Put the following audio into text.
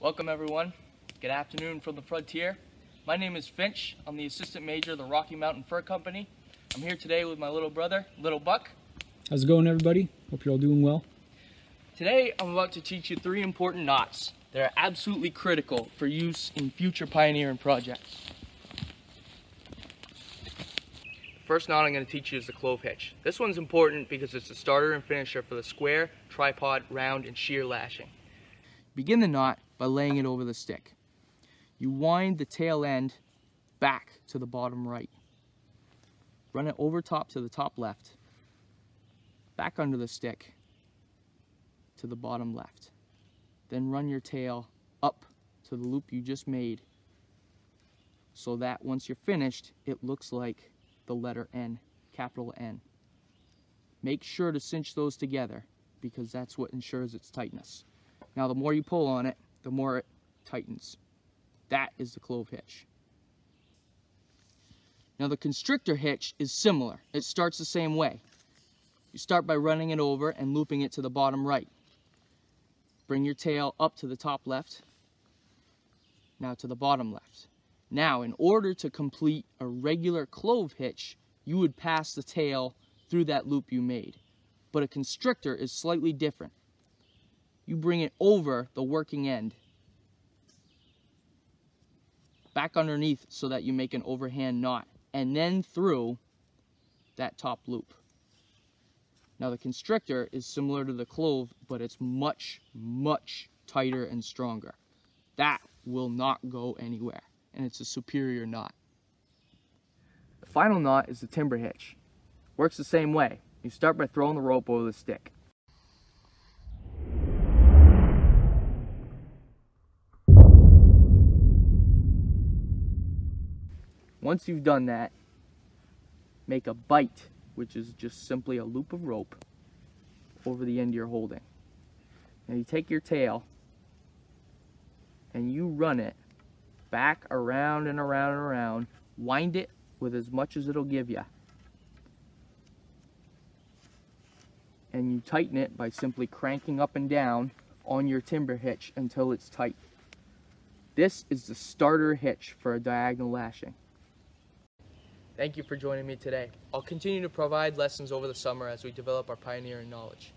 Welcome everyone. Good afternoon from the frontier. My name is Finch. I'm the assistant major of the Rocky Mountain Fur Company. I'm here today with my little brother, Little Buck. How's it going everybody? Hope you're all doing well. Today I'm about to teach you three important knots that are absolutely critical for use in future pioneering projects. The first knot I'm going to teach you is the clove hitch. This one's important because it's the starter and finisher for the square, tripod, round, and shear lashing. Begin the knot by laying it over the stick. You wind the tail end back to the bottom right. Run it over top to the top left, back under the stick to the bottom left. Then run your tail up to the loop you just made so that once you're finished, it looks like the letter N, capital N. Make sure to cinch those together because that's what ensures its tightness. Now the more you pull on it, the more it tightens. That is the clove hitch. Now the constrictor hitch is similar. It starts the same way. You start by running it over and looping it to the bottom right. Bring your tail up to the top left, now to the bottom left. Now, in order to complete a regular clove hitch, you would pass the tail through that loop you made. But a constrictor is slightly different. You bring it over the working end, back underneath so that you make an overhand knot, and then through that top loop. Now the constrictor is similar to the clove, but it's much, much tighter and stronger. That will not go anywhere and it's a superior knot. The final knot is the timber hitch. Works the same way. You start by throwing the rope over the stick. Once you've done that, make a bite, which is just simply a loop of rope over the end you're holding. Now you take your tail and you run it back around and around and around. Wind it with as much as it'll give you. And you tighten it by simply cranking up and down on your timber hitch until it's tight. This is the starter hitch for a diagonal lashing. Thank you for joining me today. I'll continue to provide lessons over the summer as we develop our pioneering knowledge.